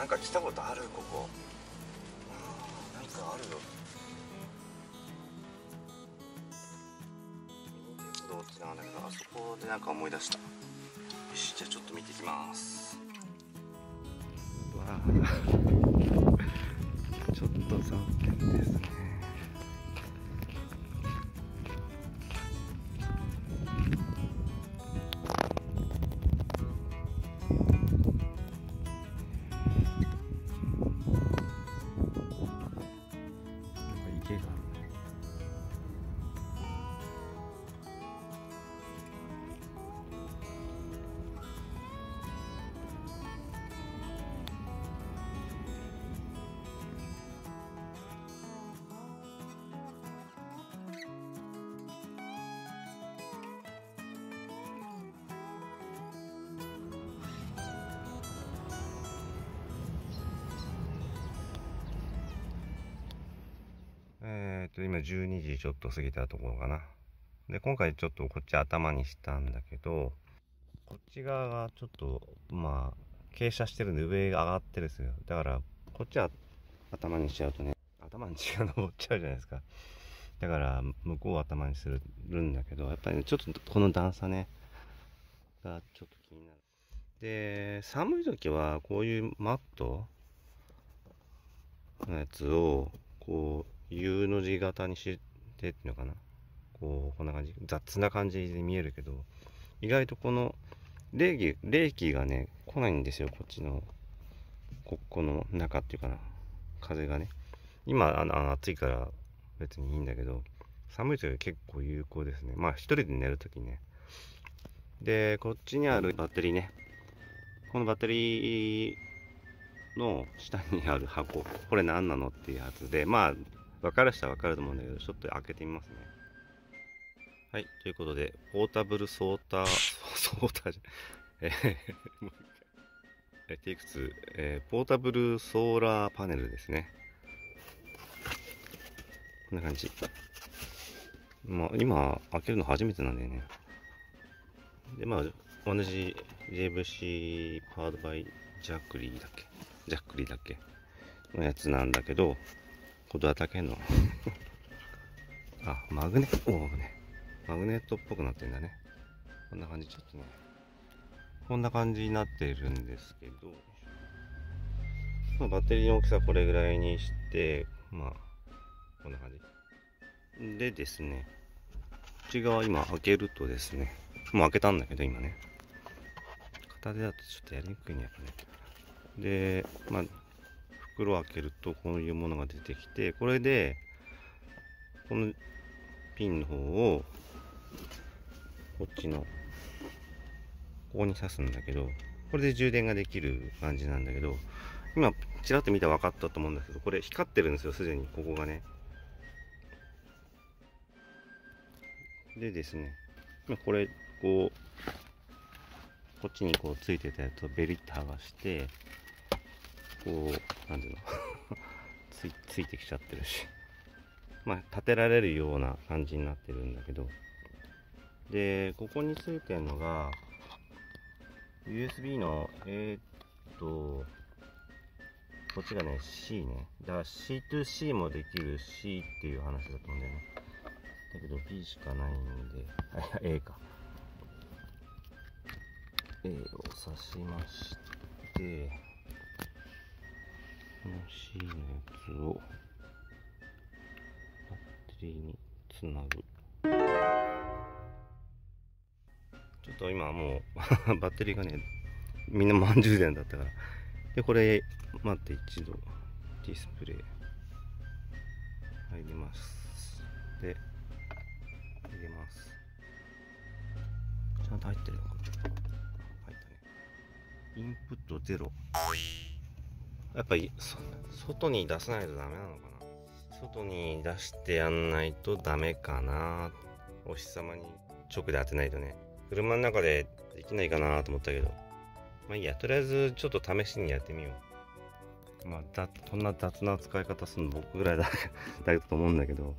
なんか来たことある？ここ。あなんかあるよ。ミニ鉄道ってなんだけどあそこでなんか思い出した。よしじゃあちょっと見てきます。わあ ちょっと残念ですね。12時ちょっと過ぎたところかな。で今回ちょっとこっち頭にしたんだけどこっち側がちょっとまあ傾斜してるんで上が上がってるんですよ。だからこっちは頭にしちゃうとね頭に血が上っちゃうじゃないですか。だから向こうを頭にするんだけどやっぱりねちょっとこの段差ねがちょっと気になる。で寒い時はこういうマットのやつをこう U の字型にしてっていうのかな。こうこんな感じ。雑な感じで見えるけど意外とこの冷気冷気がね来ないんですよこっちのここの中っていうかな。風がね。今あの暑いから別にいいんだけど寒い時は結構有効ですね。まあ一人で寝る時ね。でこっちにあるバッテリーね。このバッテリーの下にある箱。これ何なのっていうやつで。まあ分かる人は分かると思うんだけどちょっと開けてみますね。はいということでポータブルソーター ソーターじゃえーもう一回。えテイク2、えーポータブルソーラーパネルですね。こんな感じ。まあ今開けるの初めてなんだよね。でまあ同じ JVC パードバイジャックリーだっけ？ジャックリーだっけ？のやつなんだけどこれどうやって開けんの。あマグネットおねマグネットっぽくなってんだね。こんな感じちょっとね。こんな感じになってるんですけど。まあバッテリーの大きさこれぐらいにしてまあこんな感じ。でですね内側今開けるとですねもう開けたんだけど今ね。片手だとちょっとやりにくいねやっぱね。でまあ袋を開けるとこういうものが出てきてこれでこのピンの方をこっちのここに刺すんだけどこれで充電ができる感じなんだけど今ちらっと見たら分かったと思うんだけどこれ光ってるんですよすでに。ここがね。でですねこれこうこっちにこうついてたやつをベリッと剥がしてこうなんていうの？ついついてきちゃってるし。まあ立てられるような感じになってるんだけど。でここについてるのが USB のえー、っとこっちがね C ね。だから C2C もできる C っていう話だと思うんだよね。だけど B しかないんであ A か。A を刺しまして C のやつをバッテリーにつなぐ。ちょっと今もう バッテリーがねみんな満充電だったから。でこれ待って一度ディスプレイ入ります。で入れます。ちゃんと入ってるのかな。入ったね。インプットゼロ。やっぱり外に出さないとダメなのかな。外に出してやんないとダメかな。お日様に直で当てないとね。車の中でできないかなと思ったけど。まあいいやとりあえずちょっと試しにやってみよう。まあだそんな雑な使い方するの僕ぐらいだだと思うんだけど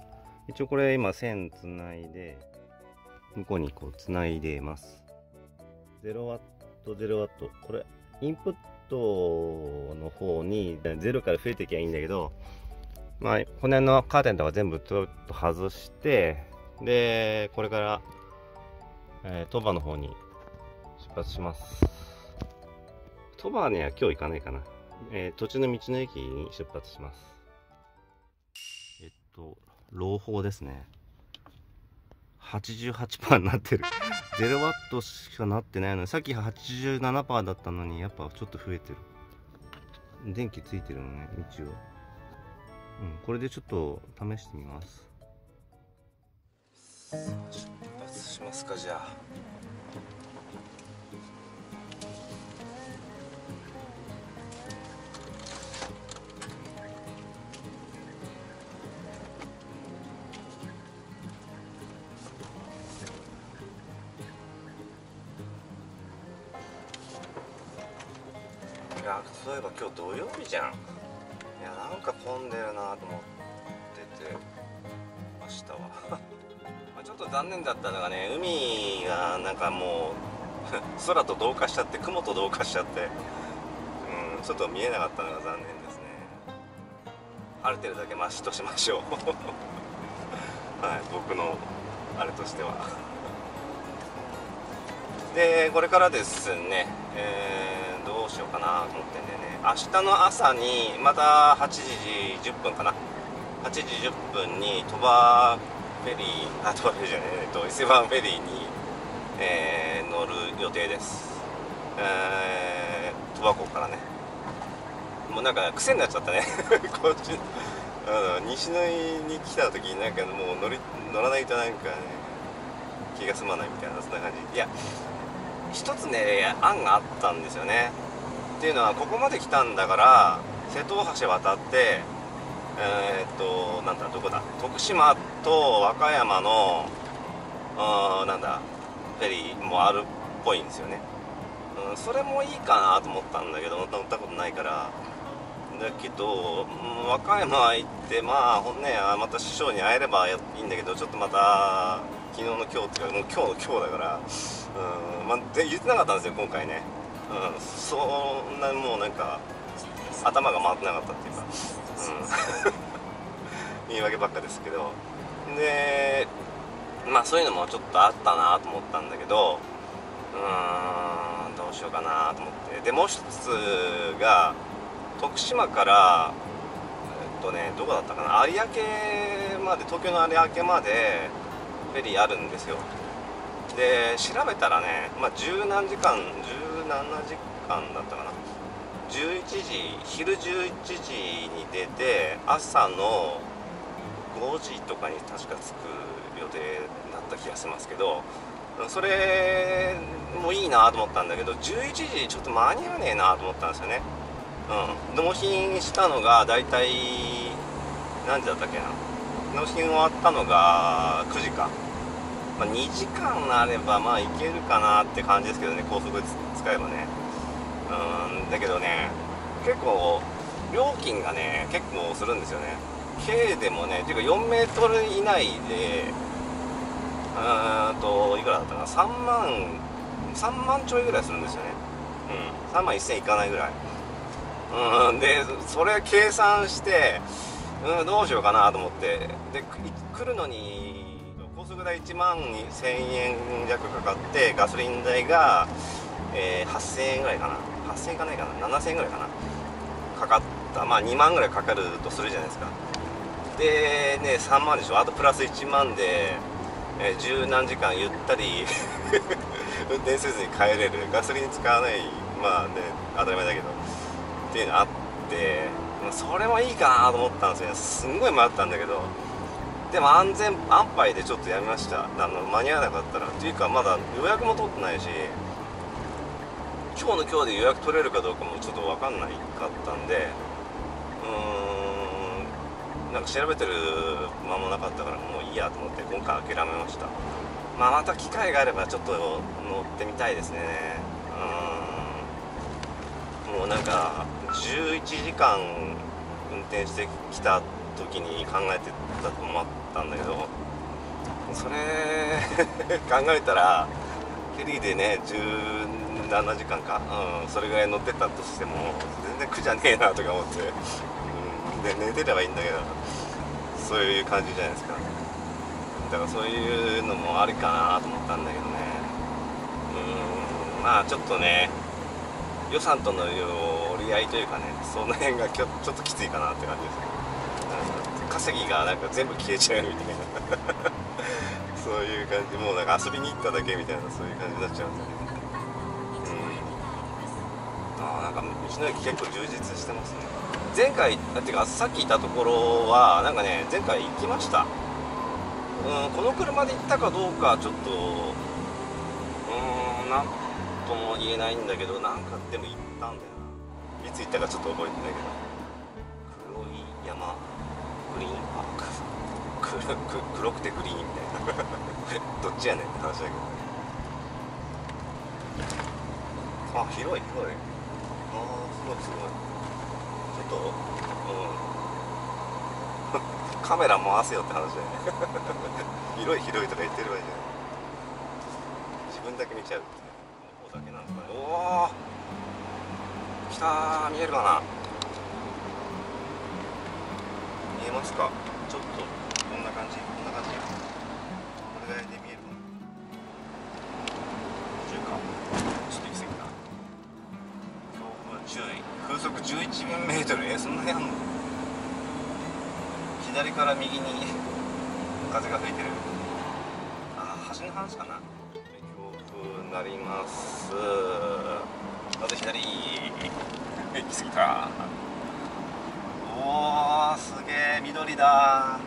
一応これ今線つないで向こうにこうつないでます。0W0W これインプットの方にゼロから増えていけばいいんだけど、まあ、骨のカーテンとか全部ちょっと外してでこれから、えー、鳥羽の方に出発します。鳥羽には今日行かないかな、えー、途中の道の駅に出発します。えっと朗報ですね。88%になってる。0ワットしかなってないのにさっき87%だったのにやっぱちょっと増えてる。電気ついてるのね一応うんこれでちょっと試してみます。さあ出発しますかじゃあ。やそういえば今日土曜日じゃん。いやなんか混んでるなと思ってて明日は。ちょっと残念だったのがね海がなんかもう 空と同化しちゃって雲と同化しちゃってうんちょっと見えなかったのが残念ですね。晴れてるだけマシとしましょう。はい僕のあれとしては。でこれからですね、えーしようかなと思ってんだよね。明日の朝にまた8時10分かな。8時10分に鳥羽フェリーあ鳥羽フェリーじゃねえっと伊勢湾フェリーに、えー、乗る予定です。えー、鳥羽港からね。もうなんか癖になっちゃったね。こっちあの西の井に来た時になんかもう乗り乗らないとなんかね気が済まないみたいなそんな感じ。いや一つね案があったんですよね。っていうのはここまで来たんだから瀬戸大橋渡ってえー、っとなんだどこだ？徳島と和歌山のあなんだフェリーもあるっぽいんですよね、うん、それもいいかなと思ったんだけど乗ったことないから。だけど、和歌山行ってまあほんねまた師匠に会えればいいんだけどちょっとまた昨日の今日っていうかもう今日の今日だから。うんまあ言ってなかったんですよ今回ね、うん、そんなもうなんか頭が回ってなかったっていうか、うん、言い訳ばっかですけど。でまあそういうのもちょっとあったなと思ったんだけど。うーんどうしようかなと思って。でもう一つが徳島からえっとねどこだったかな。有明まで東京の有明までフェリーあるんですよ。で調べたらねまあ十何時間17時間だったかな？11時昼11時に出て朝の5時とかに確か着く予定だった気がしますけどそれもいいなと思ったんだけど11時ちょっと間に合わねえなと思ったんですよね。うん。納品したのが大体何時だったっけな？納品終わったのが9時か。まあ、2時間あればまあいけるかなって感じですけどね高速使えばね。うんだけどね結構料金がね結構するんですよね。軽でもねていうか4メートル以内でうんといくらだったかな？3万3万ちょいぐらいするんですよね。うん3万1000いかないぐらい。うんでそれ計算してうんどうしようかなと思って。で来るのに速代1万2000円弱かかってガソリン代が、えー、8000円ぐらいかな。8000円かないかな。7000円ぐらいかな。かかった。まあ2万ぐらいかかるとするじゃないですか。でね3万でしょ。あとプラス1万で、えー、十何時間ゆったり 運転せずに帰れる。ガソリン使わない。まあね当たり前だけど。っていうのあってそれもいいかなと思ったんですよ。すんごい迷ったんだけど。でも安全安牌でちょっとやめました。あの間に合わなかったら。っていうかまだ予約も取ってないし。今日の今日で予約取れるかどうかもちょっと分かんないかったんで。うーん。なんか調べてる間もなかったからもういいやと思って今回諦めました。まあまた機会があればちょっと乗ってみたいですね。うん。もうなんか11時間運転してきた時に考えてたと思ったんだけどそれ 考えたらフェリーでね17時間か、うん、それぐらい乗ってたとしても全然苦じゃねえなとか思って、うん、で寝てればいいんだけどそういう感じじゃないですか。だからそういうのもありかなと思ったんだけどね。うんまあちょっとね予算との折り合いというかねその辺がちょっときついかなって感じですね稼ぎがなんか全部消えちゃうみたいな。そういう感じ。もうなんか遊びに行っただけみたいなそういう感じになっちゃうんでうん。ああなんか道の駅結構充実してますね。前回っていうかさっきいたところはなんかね前回行きました。うんこの車で行ったかどうかちょっとうんなんとも言えないんだけどなんかでも行ったんだよな。いつ行ったかちょっと覚えてないけど。リーン黒くてグリーンみたいなどっちやねんって。話だけどあ広い広い。ああすごい。すごいちょっとうん。カメラ回せよって話だよね。広い広いとか言ってる場合じゃない自分だけ見ちゃうって方だけなのかね。おお来た見えるかな。えますか？ちょっとこんな感じ。こんな感じこれぐらいで見えるかな50か。ちょっと行き過ぎた。強風注意風速11メートル。えそんなにあんの？左から右に風が吹いてる。あ橋の話かな。強風になります。まず左。行き過ぎた。おーすげえ緑だ。こ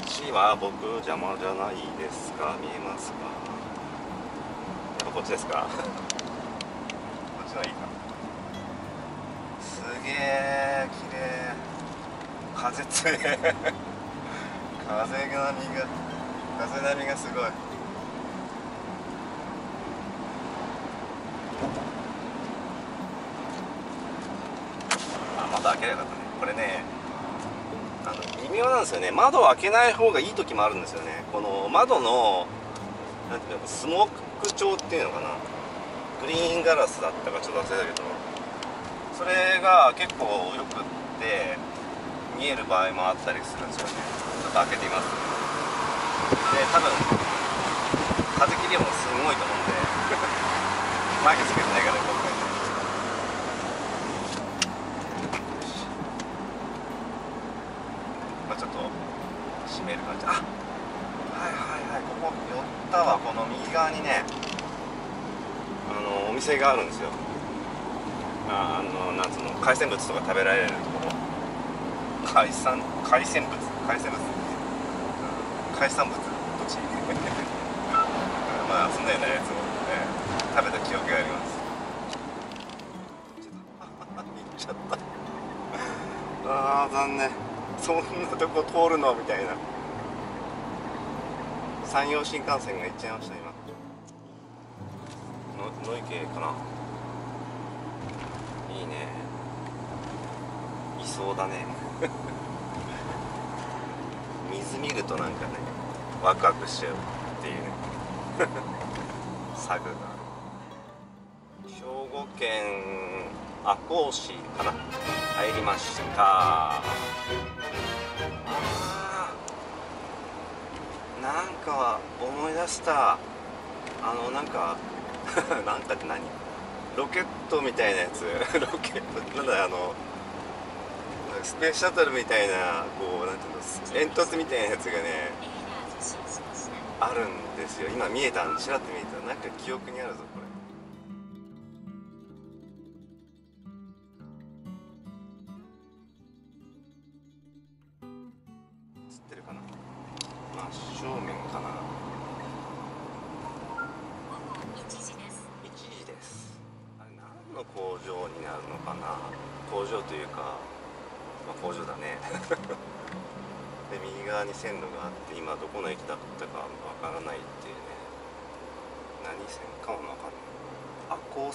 っちは僕邪魔じゃないですか？見えますか？やっぱこっちですか？こっちのいいか。すげえ綺麗。風強い。風が波が風波がすごいあ窓開ければよかったねこれねあの微妙なんですよね。窓を開けない方がいい時もあるんですよね。この窓のなんていうのスモーク調っていうのかな。グリーンガラスだったかちょっと忘れたけど。それが結構よくって見える場合もあったりするんですよね。ちょっと開けてみます。で多分風切りもすごいと思うんでマイクつけてないから僕ねまあちょっと閉める感じあはいはいはいここ寄ったわこの右側にねあのお店があるんですよ。ああのなんつうの海鮮物とか食べられるところ。海産海鮮物？海鮮物？海産物？どっち？まあそんなようなやつを、ね、食べた記憶があります。行っちゃった。あ残念。そんなとこ通るの？みたいな。山陽新幹線が行っちゃいました今。の池かな。いいね。いそうだね。水見るとなんかねワクワクしちゃうっていう。ねサグが。兵庫県赤穂市かな。入りました。あー。なんか思い出した。あのなんか なんかって何？ロケットみたいなやつ。ロケット。なんだあのスペースシャトルみたいなこうなんていうの煙突みたいなやつがねあるんですよ。今見えたんちらっと見えたなんか記憶にあるぞこれ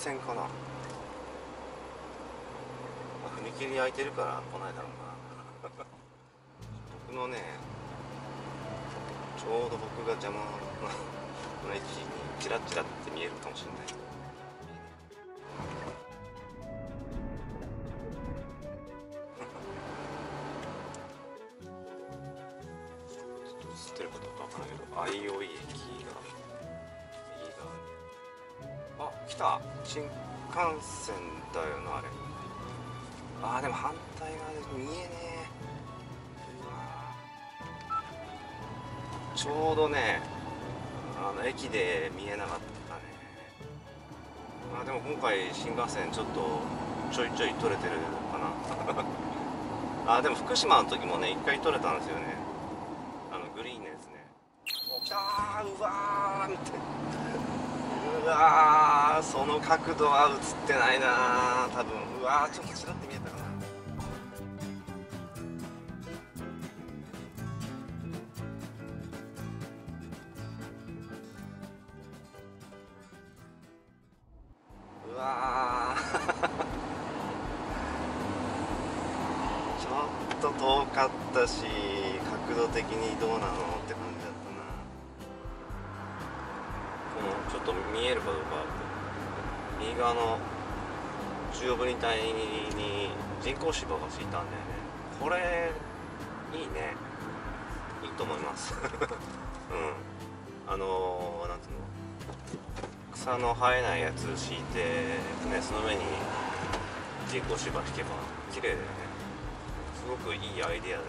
線かな、踏切空いてるから来ないだろうな。僕のねちょうど僕が邪魔な この駅にチラッチラって見えるかもしれない。どねあの駅で見えなかったね。あでも今回新幹線ちょっとちょいちょい取れてるかな。あでも福島の時もね一回取れたんですよね。あのグリーンのやつね。お来たーうわー見て。うわーその角度は映ってないなー多分。うわーちょっとちらって。し角度的にどうなのって感じだったな。このちょっと見えるかどうか右側の中央分離帯に人工芝がついたんだよね。これいいね。いいと思います。うん。あのー、なんていうの？草の生えないやつ敷いて、ね、その上に人工芝引けば綺麗だよね。すごくいいアイデアだよね、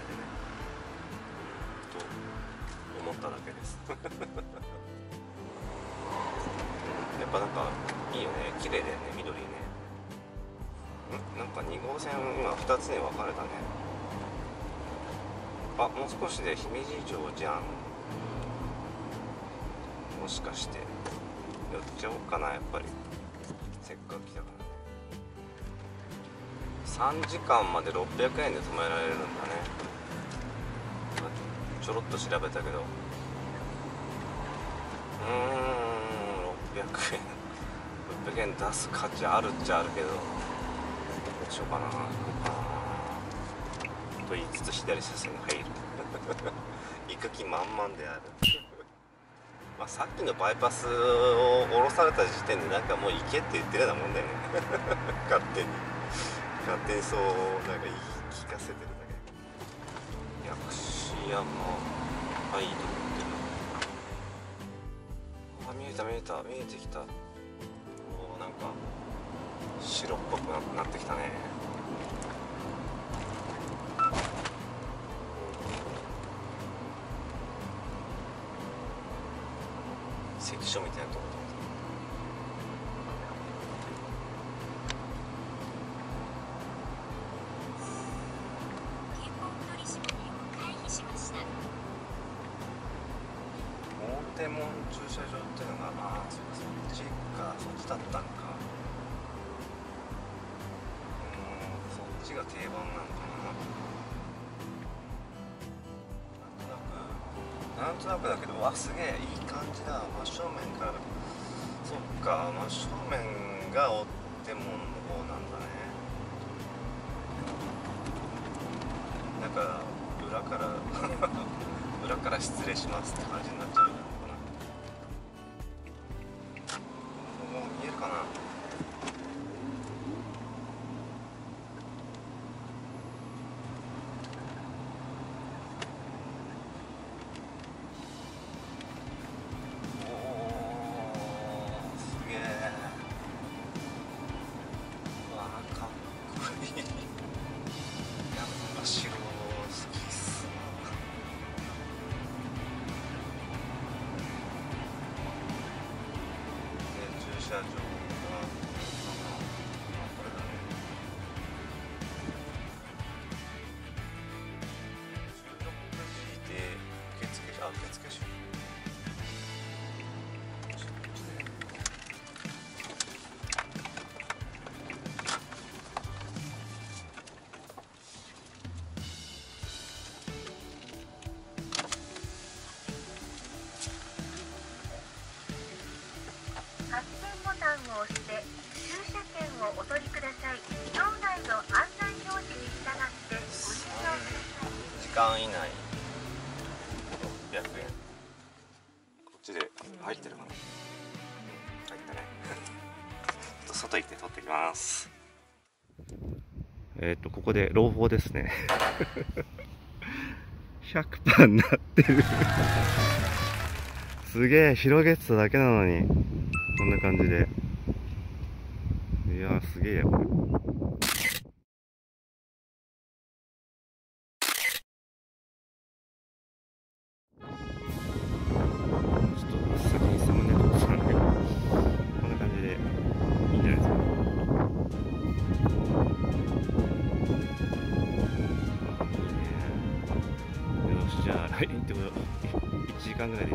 っただけです。やっぱなんかいいよね。綺麗だよね。緑ね。ん？なんか2号線今2つに分かれたね。あもう少しで姫路城じゃん。もしかして。寄っちゃおうかなやっぱり。せっかく来たからね。3時間まで600円で泊められるんだね。ちょろっと調べたけど。うーん600円600円出す価値あるっちゃあるけどどうしようかな。と言いつつ左車線に入る。行く気満々である。まあさっきのバイパスを降ろされた時点でなんかもう行けって言ってるようなもんだよね。勝手に。勝手にそうなんか言い聞かせてるだけ。薬師山はいえた見えてきた。おーなんか白っぽくなってきたね。関所みたいなとこなんとなくだけどわすげえいい感じだ。真正面からそっか真正面が追ってもの方なんだね。なんか裏から 裏から失礼しますって感じになっちゃう。で駐車場入ってるかな。入ったねちょっと外行って撮ってきます。えっ、ー、とここで朗報ですね。100%になってる。すげえ広げてただけなのに。こんな感じで。いやすげえやこれ。はい、でも1時間ぐらいで。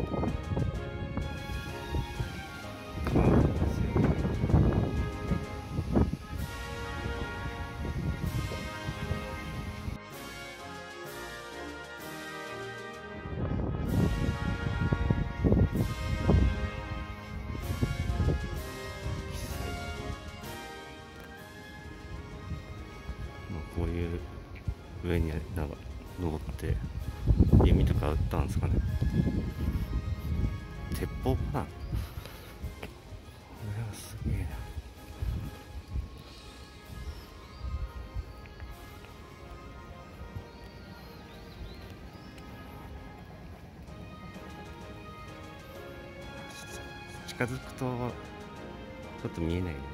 近づくとちょっと見えないよね。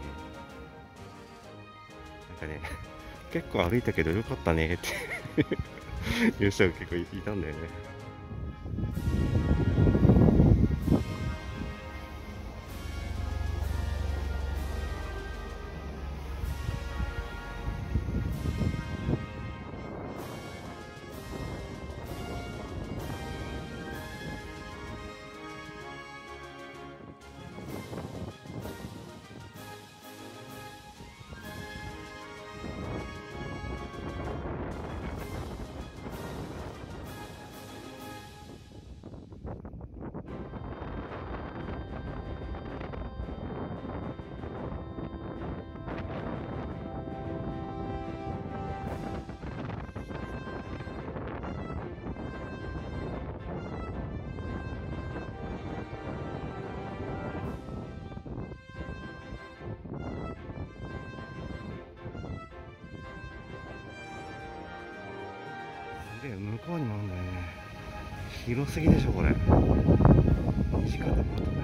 なんかね 結構歩いたけどよかったねって 言う人が結構いたんだよね。すげえ向こうにもあるんだよね。広すぎでしょこれ。2時間でまと。め